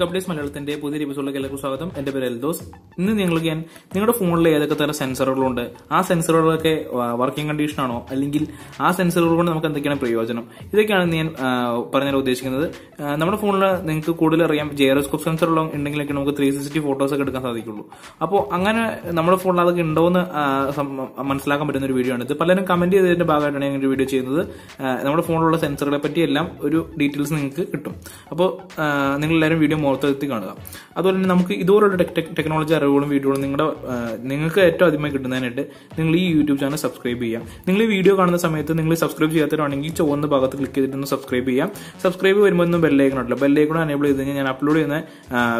Tech മലയാളത്തിന്റെ പുതിയ എപ്പിസോഡിലേക്ക് എല്ലാവർക്കും സ്വാഗതം. എന്റെ പേര് എൽദോസ്. ഇന്ന് നിങ്ങൾക്ക് ഞാൻ നിങ്ങളുടെ ഫോണിൽ ഏതൊക്കെ തരം സെൻസറുകളുണ്ട് ആ സെൻസറുകളൊക്കെ വർക്കിംഗ് കണ്ടീഷൻ ആണോ? അല്ലെങ്കിൽ ആ സെൻസറുകൾ കൊണ്ട് നമുക്ക് എന്തൊക്കെയാണ് പ്രയോജനം? ഇതൊക്കെയാണ് ഞാൻ പറഞ്ഞാൽ ഉദ്ദേശിക്കുന്നത്. നമ്മുടെ ഫോണിൽ നിങ്ങൾക്ക് കൂടുതൽ അറിയാം ജെയറോസ്കോപ്പ് സെൻസർ ഉണ്ടെങ്കിലൊക്കെ നമുക്ക് ത്രീ സിക്സ്റ്റി ഫോട്ടോസ് ഒക്കെ എടുക്കാൻ സാധിക്കുള്ളൂ. അപ്പോൾ അങ്ങനെ നമ്മുടെ ഫോണിൽ അതൊക്കെ ഉണ്ടോയെന്ന് മനസ്സിലാക്കാൻ പറ്റുന്ന ഒരു വീഡിയോ ആണ്. ഇത് പലരും കമന്റ് ചെയ്തതിന്റെ ഭാഗമായിട്ടാണ് ഞാൻ ഒരു വീഡിയോ ചെയ്യുന്നത്. നമ്മുടെ ഫോണിലുള്ള സെൻസറുകളെ പറ്റി എല്ലാം ഒരു ഡീറ്റെയിൽസ് നിങ്ങൾക്ക് കിട്ടും. അപ്പോൾ നിങ്ങൾ എല്ലാവരും വീഡിയോ മൊത്തത്തിൽ കാണുക. അതുപോലെ തന്നെ നമുക്ക് ഇതുപോലുള്ള ടെക്- ടെക്നോളജി അറിവുകളും വീഡിയോകളും നിങ്ങളുടെ നിങ്ങൾക്ക് ഏറ്റവും ആദ്യമായി കിട്ടുന്നതിനായിട്ട് നിങ്ങൾ ഈ യൂട്യൂബ് ചാനൽ സബ്സ്ക്രൈബ് ചെയ്യാം. നിങ്ങൾ ഈ വീഡിയോ കാണുന്ന സമയത്ത് നിങ്ങൾ സബ്സ്ക്രൈബ് ചെയ്യാത്തവരാണെങ്കിൽ ചുവന്ന ഭാഗത്ത് ക്ലിക്ക് ചെയ്തിട്ടൊന്ന് സബ്സ്ക്രൈബ് ചെയ്യാം. സബ്സ്ക്രൈബ് വരുമ്പോൾ ഒന്നും ബെല്ലൈക്കൺ ഉണ്ടല്ലോ ബെല്ലൈക്കൺ എനേബിൾ ചെയ്ത് കഴിഞ്ഞാൽ ഞാൻ അപ്ലോഡ് ചെയ്യുന്ന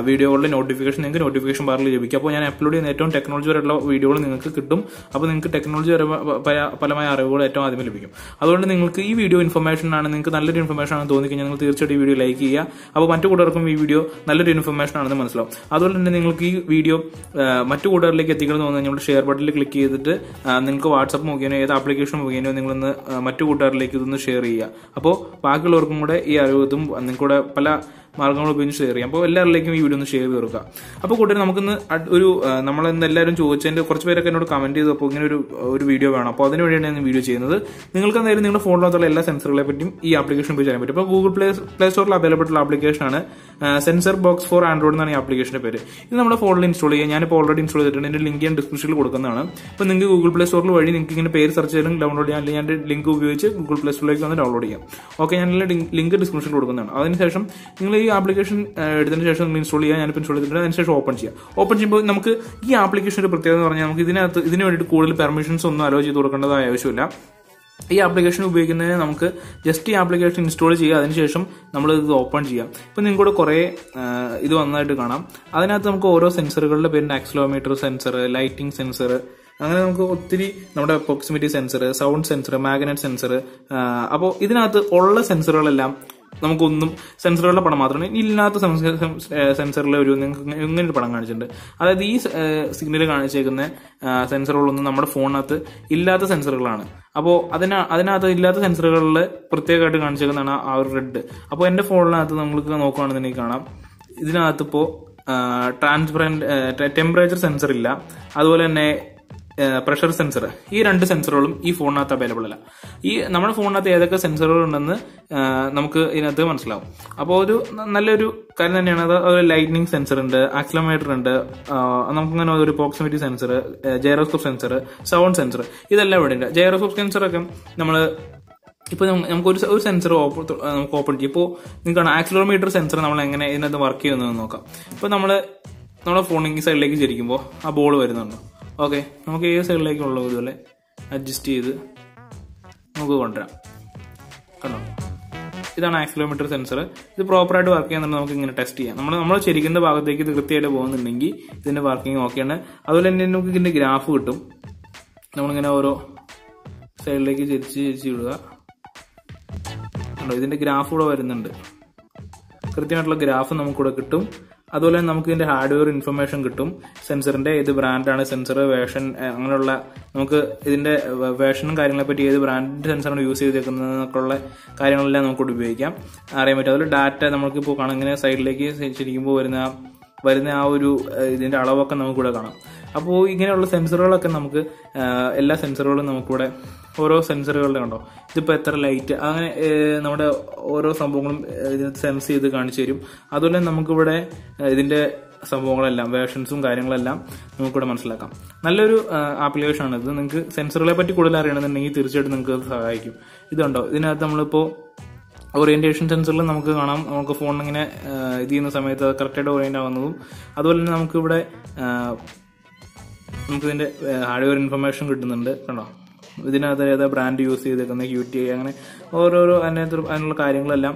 വീഡിയോകളുടെ നോട്ടിഫിക്കേഷൻ നിങ്ങൾക്ക് നോട്ടിഫിക്കേഷൻ ബാറിൽ ലഭിക്കും. അപ്പോൾ ഞാൻ അപ്ലോഡ് ചെയ്യുന്ന ഏറ്റവും ടെക്നോളജി വരെയുള്ള വീഡിയോകൾ നിങ്ങൾക്ക് കിട്ടും. അപ്പോൾ നിങ്ങൾക്ക് ടെക്നോളജി പരമായ അറിവുകൾ ഏറ്റവും ആദ്യം ലഭിക്കും. അതുകൊണ്ട് നിങ്ങൾക്ക് ഈ വീഡിയോ ഇൻഫർമേഷൻ ആണ് നിങ്ങൾക്ക് നല്ലൊരു ഇൻഫർമേഷൻ ആണെന്ന് തോന്നിക്കഴിഞ്ഞാൽ നിങ്ങൾ തീർച്ചയായിട്ടും ഈ വീഡിയോ ലൈക്ക് ചെയ്യുക. അപ്പോൾ മറ്റു കൂട്ടർക്കും ഈ വീഡിയോ നല്ലൊരു ഇൻഫർമേഷൻ ആണെന്ന് മനസ്സിലാവും. അതുപോലെ തന്നെ നിങ്ങൾക്ക് ഈ വീഡിയോ മറ്റു കൂട്ടുകാരിലേക്ക് എത്തിക്കണമെന്ന് തോന്നുന്നത് നമ്മുടെ ഷെയർ ബട്ടണിൽ ക്ലിക്ക് ചെയ്തിട്ട് നിങ്ങൾക്ക് വാട്സപ്പ് മുഖേനോ ഏത് ആപ്ലിക്കേഷൻ മുഖേനോ നിങ്ങളൊന്ന് മറ്റു കൂട്ടുകാരിലേക്ക് ഇതൊന്ന് ഷെയർ ചെയ്യുക. അപ്പോൾ ബാക്കിയുള്ളവർക്കും കൂടെ ഈ അറിവ് ഇതും നിങ്ങൾക്കൂടെ പല മാർഗങ്ങൾ ഉപയോഗിച്ച് ഷെയർ ചെയ്യാം. അപ്പോൾ എല്ലാവരിലേക്കും ഈ വീഡിയോ ഒന്ന് ഷെയർ ചെയ്ത് കൊടുക്കുക അപ്പോൾ കൂട്ടുകാർ നമുക്കിന്ന് ഒരു നമ്മൾ എല്ലാവരും ചോദിച്ചതിന്റെ കുറച്ച് പേരൊക്കെ എന്നോട് കമന്റ് ചെയ്തു അപ്പോൾ ഇങ്ങനെ ഒരു ഒരു വീഡിയോ വേണം. അപ്പോൾ അതിന് വേണ്ടിയാണ് ഞാൻ വീഡിയോ ചെയ്യുന്നത്. നിങ്ങൾക്ക് എന്തായാലും നിങ്ങളുടെ ഫോണിനകത്തുള്ള എല്ലാ സെൻസറുകളെ പറ്റിയും ഈ ആപ്ലിക്കേഷൻ ഉപയോഗിച്ച് ചെയ്യാൻ പറ്റും. അപ്പോൾ ഗൂഗിൾ പ്ലേ പ്ലേ സ്റ്റോറിൽ അവൈലബിൾ ഉള്ള ആപ്ലിക്കേഷനാണ് സെൻസർ ബോക്സ് ഫോർ ആൻഡ്രോയിഡ് എന്നാണ് ഈ ആപ്ലിക്കേഷന്റെ പേര്. ഇത് നമ്മുടെ ഫോണിൽ ഇൻസ്റ്റാൾ ചെയ്യാം. ഞാനിപ്പോൾ ഓൾറെഡി ഇൻസ്റ്റാൾ ചെയ്തിട്ടുണ്ട്. എന്റെ ലിങ്ക് ഞാൻ ഡിസ്ക്രിപ്ഷനിൽ കൊടുക്കുന്നതാണ്. അപ്പോൾ നിങ്ങൾക്ക് ഗൂഗിൾ പ്ലേ സ്റ്റോറിൽ വഴി നിങ്ങൾക്ക് ഇങ്ങനെ പേര് സെർച്ച് ചെയ്താലും ഡൗൺലോഡ് ചെയ്യാൻ അല്ലെങ്കിൽ ഞാൻ ലിങ്ക് ഉപയോഗിച്ച് ഗൂഗിൾ പ്ലേ സ്റ്റോറിലേക്ക് വന്ന് ഡൗൺലോഡ് ചെയ്യാം. ഓക്കെ ഞാൻ ലിങ്ക് ഡിസ്ക്രിപ്ഷനിൽ കൊടുക്കുന്നതാണ്. അതിനുശേഷം നിങ്ങൾ ഈ ആപ്ലിക്കേഷൻ എടുത്തതിന് ശേഷം ഇൻസ്റ്റാൾ ചെയ്യുക ഞാനിപ്പോൾ ഇൻസ്റ്റാൾ ചെയ്തിട്ടുണ്ട്. അതിനുശേഷം ഓപ്പൺ ചെയ്യാം. ഓപ്പൺ ചെയ്യുമ്പോൾ നമുക്ക് ഈ ആപ്ലിക്കേഷൻ ഒരു പ്രത്യേകത എന്ന് പറഞ്ഞാൽ നമുക്ക് ഇതിനകത്ത് ഇതിന് വേണ്ടിയിട്ട് കൂടുതൽ പെർമിഷൻസ് ഒന്നും അലോ ചെയ്ത് കൊടുക്കേണ്ടതായ ആവശ്യമില്ല. ഈ ആപ്ലിക്കേഷൻ ഉപയോഗിക്കുന്നതിന് നമുക്ക് ജസ്റ്റ് ഈ ആപ്ലിക്കേഷൻ ഇൻസ്റ്റാൾ ചെയ്യുക. അതിനുശേഷം നമ്മൾ ഇത് ഓപ്പൺ ചെയ്യാം. ഇപ്പൊ നിങ്ങൾക്കൂടെ കുറെ ഇത് വന്നതായിട്ട് കാണാം. അതിനകത്ത് നമുക്ക് ഓരോ സെൻസറുകളുടെ പേരുണ്ട് ആക്സിലോമീറ്റർ സെൻസർ ലൈറ്റിംഗ് സെൻസർ അങ്ങനെ നമുക്ക് ഒത്തിരി നമ്മുടെ proximity sensor sound sensor magnet sensor അപ്പോൾ ഇതിനകത്ത് ഉള്ള സെൻസറുകളെല്ലാം നമുക്കൊന്നും സെൻസറുകളുടെ പടം മാത്രമാണ് ഇല്ലാത്ത സെൻസറിലെ ഒരു ഇങ്ങനെ ഒരു പടം കാണിച്ചിട്ടുണ്ട്. അതായത് ഈ സിഗ്നൽ കാണിച്ചേക്കുന്ന സെൻസറുകളൊന്നും നമ്മുടെ ഫോണിനകത്ത് ഇല്ലാത്ത സെൻസറുകളാണ്. അപ്പോൾ അതിന അതിനകത്ത് ഇല്ലാത്ത സെൻസറുകളിൽ പ്രത്യേകമായിട്ട് കാണിച്ചേക്കുന്നതാണ് ആ ഒരു റെഡ് അപ്പോൾ എന്റെ ഫോണിനകത്ത് നമ്മൾക്ക് നോക്കുകയാണെന്നുണ്ടെങ്കിൽ കാണാം. ഇതിനകത്ത് ഇപ്പോൾ ട്രാൻസ്പെറന്റ് ടെമ്പറേച്ചർ സെൻസർ ഇല്ല. അതുപോലെ തന്നെ പ്രഷർ സെൻസർ ഈ രണ്ട് സെൻസറുകളും ഈ ഫോണിനകത്ത് അവൈലബിൾ അല്ല. ഈ നമ്മുടെ ഫോണിനകത്ത് ഏതൊക്കെ സെൻസറുകൾ ഉണ്ടെന്ന് നമുക്ക് ഇതിനകത്ത് മനസ്സിലാവും. അപ്പോൾ ഒരു നല്ലൊരു കാര്യം തന്നെയാണ്. അത് ലൈറ്റ്നിങ് സെൻസർ ഉണ്ട് ആക്സിലോമീറ്റർ ഉണ്ട് നമുക്കിങ്ങനെ ഒരു proximity sensor gyroscope sensor sound sensor ഇതെല്ലാം ഇവിടെ ഉണ്ട്. ജൈറോസ്കോപ്പ് സെൻസറൊക്കെ നമ്മൾ ഇപ്പൊ നമുക്ക് ഒരു ഒരു സെൻസർ ഓപ്പൺ നമുക്ക് ഓപ്പൺ ചെയ്യും. ഇപ്പോൾ നിങ്ങൾക്ക് ആക്സിലോമീറ്റർ സെൻസർ നമ്മൾ എങ്ങനെ ഇതിനകത്ത് വർക്ക് ചെയ്യുന്നതെന്ന് നോക്കാം. ഇപ്പൊ നമ്മൾ നമ്മുടെ ഫോൺ ഈ സൈഡിലേക്ക് ചിരിക്കുമ്പോൾ ആ ബോൾ വരുന്നുണ്ട്. ഓക്കെ നമുക്ക് ഏത് സൈഡിലേക്കുള്ള ഇതുപോലെ അഡ്ജസ്റ്റ് ചെയ്ത് നമുക്ക് കൊണ്ടുവരാം. കണ്ടോ? ഇതാണ് ആക്സിലോമീറ്റർ സെൻസർ ഇത് പ്രോപ്പറായിട്ട് വർക്ക് ചെയ്യുന്നുണ്ട് നമുക്ക് ഇങ്ങനെ ടെസ്റ്റ് ചെയ്യാം. നമ്മൾ നമ്മൾ ശരിക്കുന്ന ഭാഗത്തേക്ക് ഇത് കൃത്യമായിട്ട് പോകുന്നുണ്ടെങ്കിൽ ഇതിന്റെ വർക്കിംഗ് ഓക്കെയാണ് അതുപോലെ തന്നെ നമുക്ക് ഇതിന്റെ ഗ്രാഫ് കിട്ടും. നമ്മളിങ്ങനെ ഓരോ സൈഡിലേക്ക് ചരിച്ച് ചരിച്ച് വിടുക കണ്ടോ? ഇതിന്റെ ഗ്രാഫ് കൂടെ വരുന്നുണ്ട്. കൃത്യമായിട്ടുള്ള ഗ്രാഫ് നമുക്കിവിടെ കിട്ടും. അതുപോലെ തന്നെ നമുക്ക് ഇതിന്റെ ഹാർഡ്വെയർ ഇൻഫർമേഷൻ കിട്ടും. സെൻസറിന്റെ ഏത് ബ്രാൻഡാണ് സെൻസർ വേഷൻ അങ്ങനെയുള്ള നമുക്ക് ഇതിന്റെ വേഷനും കാര്യങ്ങളെ പറ്റി ഏത് ബ്രാൻഡ് സെൻസറാണ് യൂസ് ചെയ്തേക്കുന്നത് എന്നൊക്കെയുള്ള കാര്യങ്ങളെല്ലാം നമുക്ക് ഉപയോഗിക്കാം. അറിയാൻ പറ്റും. അതുപോലെ ഡാറ്റ നമുക്കിപ്പോൾ കാണാം. ഇങ്ങനെ സൈഡിലേക്ക് ശരിക്കുമ്പോൾ വരുന്ന വരുന്ന ആ ഒരു ഇതിന്റെ അളവൊക്കെ നമുക്കിവിടെ കാണാം. അപ്പോൾ ഇങ്ങനെയുള്ള സെൻസറുകളൊക്കെ നമുക്ക് എല്ലാ സെൻസറുകളും നമുക്കിവിടെ ഓരോ സെൻസറുകളുടെ ഉണ്ടോ? ഇതിപ്പോൾ എത്ര ലൈറ്റ്? അങ്ങനെ നമ്മുടെ ഓരോ സംഭവങ്ങളും ഇതിനകത്ത് സെൻസ് ചെയ്ത് കാണിച്ചു തരും. അതുപോലെ നമുക്കിവിടെ ഇതിന്റെ സംഭവങ്ങളെല്ലാം വേർഷൻസും കാര്യങ്ങളെല്ലാം നമുക്കിവിടെ മനസ്സിലാക്കാം. നല്ലൊരു ആപ്ലിക്കേഷൻ ആണ് ഇത് നിങ്ങൾക്ക് സെൻസറുകളെ പറ്റി കൂടുതൽ അറിയണമെന്നുണ്ടെങ്കിൽ തീർച്ചയായിട്ടും നിങ്ങൾക്ക് അത് സഹായിക്കും. ഇതുണ്ടോ? ഇതിനകത്ത് നമ്മളിപ്പോൾ ഓറിയന്റേഷൻ സെൻസറിൽ നമുക്ക് കാണാം. നമുക്ക് ഫോൺ ഇങ്ങനെ ഇത് ചെയ്യുന്ന സമയത്ത് കറക്റ്റായിട്ട് ഓറിയന്റ് ആവുന്നതും. അതുപോലെ തന്നെ നമുക്കിവിടെ ആ, നമുക്കിതിന്റെ ഹാർഡ്വെയർ ഇൻഫർമേഷൻ കിട്ടുന്നുണ്ട് കണ്ടോ? ഇതിനകത്ത് ഏതാ ബ്രാൻഡ് യൂസ് ചെയ്തേക്കുന്നത് ക്യൂ ടി അങ്ങനെ ഓരോരോ അതിനകത്ത് അതിനുള്ള കാര്യങ്ങളെല്ലാം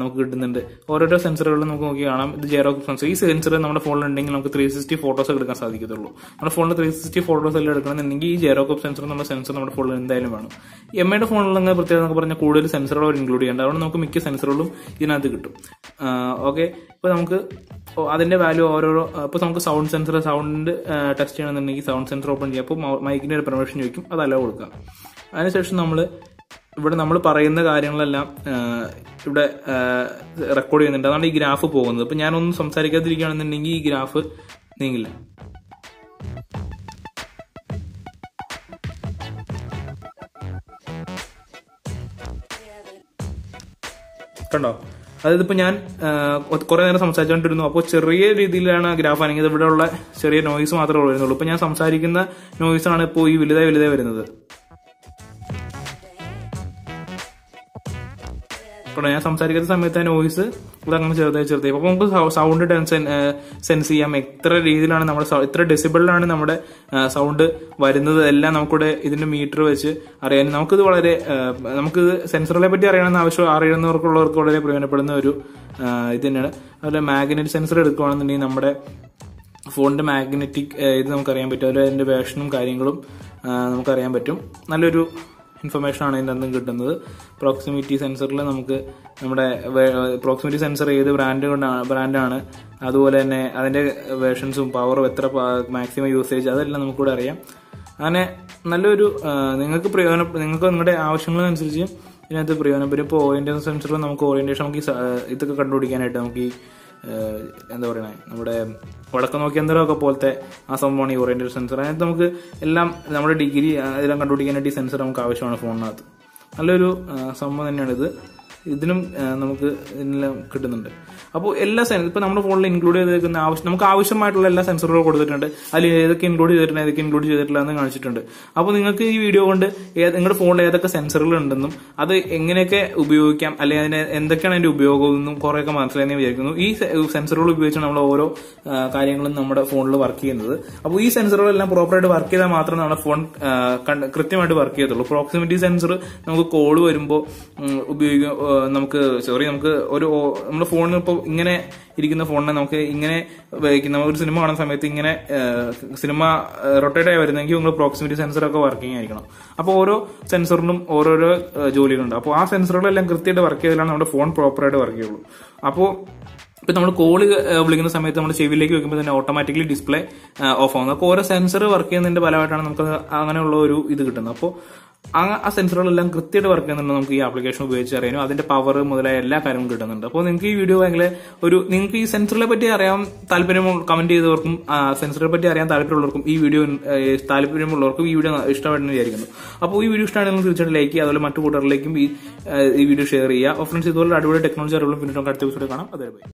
നമുക്ക് കിട്ടുന്നുണ്ട്. ഓരോരോ സെൻസറുകളിൽ നമുക്ക് നോക്കി കാണാം. ഇത് ജെറോക്സ് സെൻസർ ഈ സെൻസർ നമ്മുടെ ഫോണിൽ ഉണ്ടെങ്കിൽ നമുക്ക് ത്രീ സിക്സ്റ്റി ഫോട്ടോസ് എടുക്കാൻ സാധിക്കത്തുള്ളൂ. നമ്മുടെ ഫോണിൽ ത്രീ സിക്സ്റ്റി ഫോട്ടോസ് എല്ലാം എടുക്കണമെന്നുണ്ടെങ്കിൽ ഈ ജെറോകോപ്പ് സെൻസർ നമ്മുടെ സെൻസർ നമ്മുടെ ഫോണിൽ എന്തായാലും വേണം. എം ഐയുടെ ഫോണിൽ അങ്ങനെ പ്രത്യേകത എന്നൊക്കെ പറഞ്ഞാൽ കൂടുതൽ സെൻസറുകൾ അവർ ഇൻക്ലൂഡ് ചെയ്യേണ്ട. അതുകൊണ്ട് നമുക്ക് മിക്ക സെൻസറുകളും ഇതിനകത്ത് കിട്ടും. ഓക്കെ ഇപ്പൊ നമുക്ക് അതിന്റെ വാല്യൂ ഓരോരോ ഇപ്പൊ നമുക്ക് സൗണ്ട് സെൻസർ സൗണ്ട് ടെസ്റ്റ് ചെയ്യണമെന്നുണ്ടെങ്കിൽ സൗണ്ട് സെൻസർ ഓപ്പൺ ചെയ്യാം. അപ്പോൾ മൈക്കിന്റെ ഒരു പെർമിഷൻ ചോദിക്കും. അത് അലോ കൊടുക്കുക അതിനുശേഷം നമ്മൾ ഇവിടെ നമ്മൾ പറയുന്ന കാര്യങ്ങളെല്ലാം ഇവിടെ റെക്കോർഡ് ചെയ്യുന്നുണ്ട്. അതാണ് ഈ ഗ്രാഫ് പോകുന്നത്. അപ്പം ഞാനൊന്നും സംസാരിക്കാതിരിക്കുകയാണെന്നുണ്ടെങ്കിൽ ഈ ഗ്രാഫ് നീങ്ങില്ല. കണ്ടോ? അതായത് ഇപ്പം ഞാൻ കുറേ നേരം സംസാരിച്ചുകൊണ്ടിരുന്നു അപ്പോൾ ചെറിയ രീതിയിലാണ് ഗ്രാഫ് ആണെങ്കിൽ ഇവിടെയുള്ള ചെറിയ നോയ്സ് മാത്രമേ വരുന്നുള്ളൂ. ഇപ്പം ഞാൻ സംസാരിക്കുന്ന നോയ്സാണ് ഇപ്പോൾ ഈ വലുതായി വലുതായി വരുന്നത്. കണ്ടോ ഞാൻ സംസാരിക്കുന്ന സമയത്ത് നോയ്സ് ഇതങ്ങനെ ചെറുതായി ചെറുതായി. അപ്പോൾ നമുക്ക് സൗണ്ട് സെൻസ് ചെയ്യാം. എത്ര രീതിയിലാണ് നമ്മുടെ എത്ര ഡെസിബിളിലാണ് നമ്മുടെ സൗണ്ട് വരുന്നത് എല്ലാം നമുക്കിവിടെ ഇതിന്റെ മീറ്റർ വെച്ച് അറിയാൻ. നമുക്കിത് വളരെ നമുക്ക് സെൻസറുകളെ പറ്റി അറിയണമെന്ന് ആവശ്യം അറിയുന്നവർക്കുള്ളവർക്ക് വളരെ പ്രയോജനപ്പെടുന്ന ഒരു ഇത് തന്നെയാണ്. അതുപോലെ മാഗ്നറ്റ് സെൻസർ എടുക്കുകയാണെന്നുണ്ടെങ്കിൽ നമ്മുടെ ഫോണിന്റെ മാഗ്നറ്റിക് ഇത് നമുക്കറിയാൻ പറ്റും. അതുപോലെ അതിന്റെ വേഷനും കാര്യങ്ങളും നമുക്കറിയാൻ പറ്റും. നല്ലൊരു ഇൻഫർമേഷൻ ആണ് ഇതിന്റെ അന്നും കിട്ടുന്നത്. പ്രോക്സിമിറ്റി സെൻസറിൽ നമുക്ക് നമ്മുടെ പ്രോക്സിമിറ്റി സെൻസർ ഏത് ബ്രാൻഡ് കൊണ്ടാണ് ബ്രാൻഡാണ് അതുപോലെ തന്നെ അതിന്റെ വേർഷൻസും പവറും എത്ര മാക്സിമം യൂസേജ് അതെല്ലാം നമുക്കിവിടെ അറിയാം. അങ്ങനെ നല്ലൊരു നിങ്ങൾക്ക് പ്രയോജന നിങ്ങൾക്ക് നിങ്ങളുടെ ആവശ്യങ്ങളനുസരിച്ച് ഇതിനകത്ത് പ്രയോജനപ്പെടും. ഇപ്പോൾ ഓറിയന്റേഷൻ സെൻസറിൽ നമുക്ക് ഓറിയന്റേഷൻ നമുക്ക് ഇതൊക്കെ കണ്ടുപിടിക്കാനായിട്ട് നമുക്ക് ഈ എന്താ പറയണേ? നമ്മുടെ വടക്ക് നോക്കിയന്തരമൊക്കെ പോലത്തെ ആ സംഭവമാണ് ഈ ഓറിയന്റൽ സെൻസർ അതിനകത്ത് നമുക്ക് എല്ലാം നമ്മുടെ ഡിഗ്രി എല്ലാം കണ്ടുപിടിക്കാനായിട്ട് ഈ സെൻസർ നമുക്ക് ആവശ്യമാണ് ഫോണിനകത്ത്. നല്ലൊരു സംഭവം തന്നെയാണിത്. ഇത് ഇതിനും നമുക്ക് ഇതിനെല്ലാം കിട്ടുന്നുണ്ട്. അപ്പോൾ എല്ലാ സെൻസർ ഇപ്പൊ നമ്മുടെ ഫോണിൽ ഇൻക്ലൂഡ് ചെയ്തിരിക്കുന്ന ആവശ്യം നമുക്ക് ആവശ്യമായിട്ടുള്ള എല്ലാ സെൻസറുകളും കൊടുത്തിട്ടുണ്ട്. അതിൽ ഏതൊക്കെ ഇൻക്ലൂഡ് ചെയ്തിട്ടുണ്ട് ഏതൊക്കെ ഇൻക്ലൂഡ് ചെയ്തിട്ടില്ല എന്ന് കാണിച്ചിട്ടുണ്ട്. അപ്പോൾ നിങ്ങൾക്ക് ഈ വീഡിയോ കൊണ്ട് നിങ്ങളുടെ ഫോണിൽ ഏതൊക്കെ സെൻസറുകൾ ഉണ്ടെന്നും അത് എങ്ങനെയൊക്കെ ഉപയോഗിക്കാം അല്ലെങ്കിൽ അതിന് എന്തൊക്കെയാണ് അതിന്റെ ഉപയോഗം എന്നും കുറെയൊക്കെ മനസ്സിലായെന്ന് വിചാരിക്കുന്നു. ഈ സെൻസറുകൾ ഉപയോഗിച്ചാണ് നമ്മൾ ഓരോ കാര്യങ്ങളും നമ്മുടെ ഫോണിൽ വർക്ക് ചെയ്യുന്നത്. അപ്പോൾ ഈ സെൻസറുകളെല്ലാം പ്രോപ്പറായിട്ട് വർക്ക് ചെയ്താൽ മാത്രമേ നമ്മുടെ ഫോൺ കൃത്യമായിട്ട് വർക്ക് ചെയ്യത്തുള്ളൂ. പ്രോക്സിമിറ്റി സെൻസർ നമുക്ക് കോൾ വരുമ്പോൾ ഉപയോഗിക്കും നമുക്ക് സോറി നമുക്ക് ഒരു നമ്മുടെ ഫോണിൽ ഇപ്പോൾ ഇങ്ങനെ ഇരിക്കുന്ന ഫോണിനെ നമുക്ക് ഇങ്ങനെ ഉപയോഗിക്കുന്ന ഒരു സിനിമ കാണുന്ന സമയത്ത് ഇങ്ങനെ സിനിമ റൊട്ടേറ്റ് ആയി വരുന്നെങ്കിൽ നിങ്ങൾ പ്രോക്സിമിറ്റി സെൻസർ ഒക്കെ വർക്കിംഗ് ആയിരിക്കണം. അപ്പോൾ ഓരോ സെൻസറിനും ഓരോരോ ജോലികളുണ്ട്. അപ്പോൾ ആ സെൻസറുകളെല്ലാം കൃത്യമായിട്ട് വർക്ക് ചെയ്താലാണ് നമ്മുടെ ഫോൺ പ്രോപ്പറായിട്ട് വർക്ക് ചെയ്യുള്ളൂ. അപ്പോൾ ഇപ്പൊ നമ്മൾ കോൾ വിളിക്കുന്ന സമയത്ത് നമ്മൾ ചെവിയിലേക്ക് വെക്കുമ്പോൾ തന്നെ ഓട്ടോമാറ്റിക്കലി ഡിസ്പ്ലേ ഓഫ് ആവുന്നത് അപ്പോൾ ഓരോ സെൻസർ വർക്ക് ചെയ്യുന്നതിന്റെ ഫലമായിട്ടാണ് നമുക്ക് അങ്ങനെയുള്ള ഒരു ഇത് കിട്ടുന്നത്. അപ്പോൾ ആ ആ സെൻസറുകളെല്ലാം കൃത്യമായിട്ട് വർക്ക് ചെയ്യുന്നുണ്ട് നമുക്ക് ഈ ആപ്ലിക്കേഷൻ ഉപയോഗിച്ച് അറിയാനും. അതിന്റെ പവർ മുതലായ എല്ലാ കാര്യവും കിട്ടുന്നുണ്ട്. അപ്പോൾ നിങ്ങൾക്ക് ഈ വീഡിയോ ഭയങ്കര ഒരു നിങ്ങൾക്ക് ഈ സെൻസറിനെ പറ്റി അറിയാൻ താല്പര്യം കമന്റ് ചെയ്തവർക്കും സെൻസറിനെ പറ്റി അറിയാൻ താല്പര്യമുള്ളവർക്കും ഈ വീഡിയോ താല്പര്യമുള്ളവർക്കും ഈ വീഡിയോ ഇഷ്ടപ്പെടുന്നു വിചാരിക്കുന്നു. അപ്പോൾ ഈ വീഡിയോ ഇഷ്ടമാണെങ്കിൽ തീർച്ചയായിട്ടും ലൈക്ക് ചെയ്യുക. അതുപോലെ മറ്റു കൂട്ടറിലേക്കും ഈ വീഡിയോ ഷെയർ ചെയ്യുക. ഫ്രണ്ട്സ് ഇതുപോലെ അടിപൊളി ടെക്നോളജി അറിവുകളും പിന്നെ അടുത്ത എപ്പിസോഡ് കാണാം. അതെ